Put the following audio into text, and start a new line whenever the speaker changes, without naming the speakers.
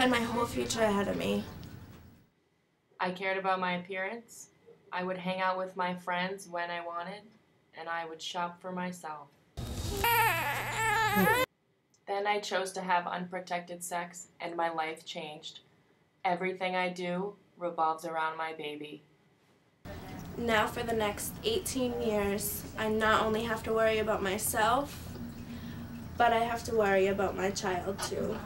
had my whole future ahead of me.
I cared about my appearance. I would hang out with my friends when I wanted, and I would shop for myself. then I chose to have unprotected sex, and my life changed. Everything I do revolves around my baby.
Now, for the next 18 years, I not only have to worry about myself, but I have to worry about my child too.